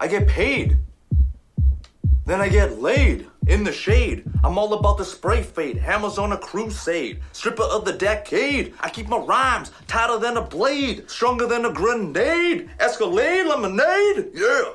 I get paid. Then I get laid in the shade. I'm all about the spray fade. Hammers on a crusade. Stripper of the decade. I keep my rhymes tighter than a blade, stronger than a grenade. Escalade lemonade. Yeah.